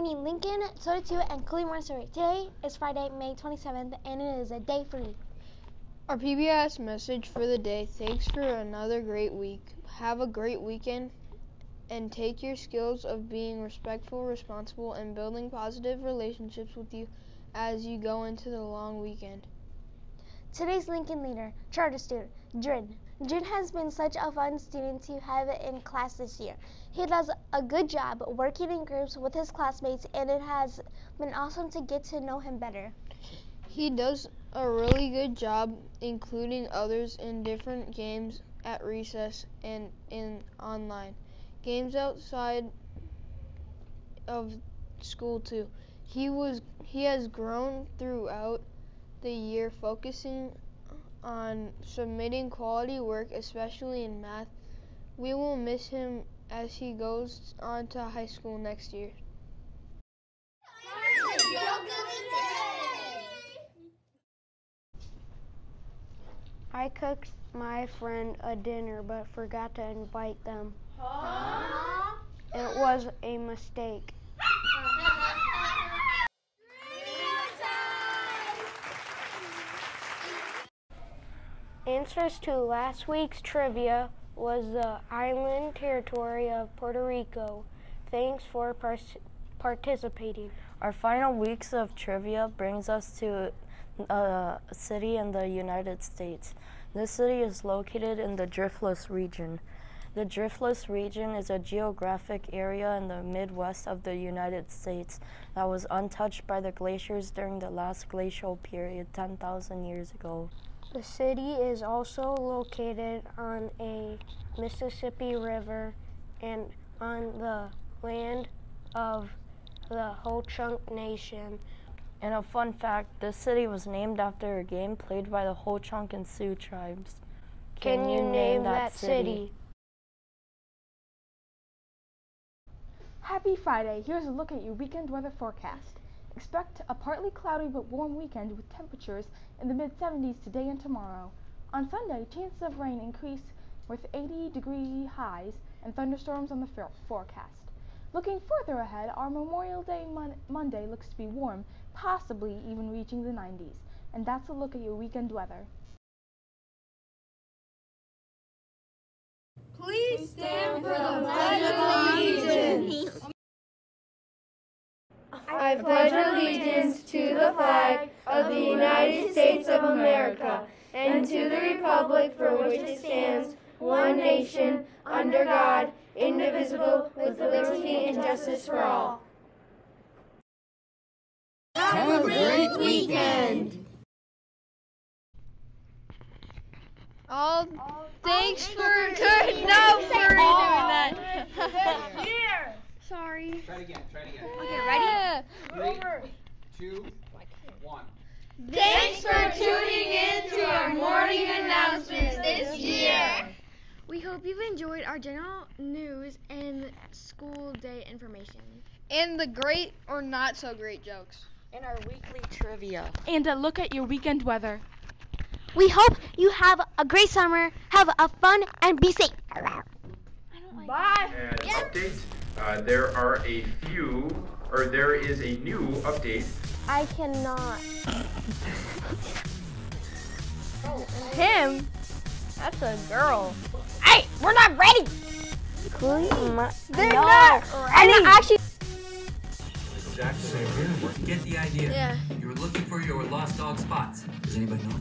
joining Lincoln, SOTA 2, and Coulee Montessori. Today is Friday, May 27th, and it is a day free. Our PBS message for the day thanks for another great week. Have a great weekend and take your skills of being respectful, responsible, and building positive relationships with you as you go into the long weekend. Today's Lincoln leader, charter student, Drin. Drin has been such a fun student to have in class this year. He does a good job working in groups with his classmates, and it has been awesome to get to know him better. He does a really good job including others in different games at recess and in online games outside of school too. He was he has grown throughout the year focusing on submitting quality work especially in math. We will miss him as he goes on to high school next year. I cooked my friend a dinner but forgot to invite them. Huh? It was a mistake. Answers to last week's trivia was the island territory of Puerto Rico. Thanks for par participating. Our final weeks of trivia brings us to uh, a city in the United States. This city is located in the Driftless region. The Driftless region is a geographic area in the Midwest of the United States that was untouched by the glaciers during the last glacial period 10,000 years ago. The city is also located on a Mississippi River and on the land of the Ho-Chunk Nation. And a fun fact, this city was named after a game played by the Ho-Chunk and Sioux tribes. Can, Can you, name, name that, that city? city? Happy Friday. Here's a look at your weekend weather forecast. Expect a partly cloudy but warm weekend with temperatures in the mid 70s today and tomorrow. On Sunday, chances of rain increase with 80 degree highs and thunderstorms on the forecast. Looking further ahead, our Memorial Day mon Monday looks to be warm, possibly even reaching the 90s. And that's a look at your weekend weather. Please stand for the Pledge I pledge allegiance to the flag of the United States of America and to the republic for which it stands, one nation, under God, indivisible, with liberty and justice for all. Have a great weekend! All thanks for turning no for doing that. Here. Sorry. Try it again. Try it again. Okay, ready? Three, two, one. Thanks for tuning in to our morning announcements this year. We hope you've enjoyed our general news and school day information. And the great or not so great jokes. And our weekly trivia. And a look at your weekend weather. We hope you have a great summer, have a fun, and be safe. Like Bye. And yep. update, uh, there are a few, or there is a new update. I cannot. Him? That's a girl. Hey, we're not ready. They're no. not ready. And actually. Exactly. Get the idea. Yeah. You're looking for your lost dog spots. Does anybody know?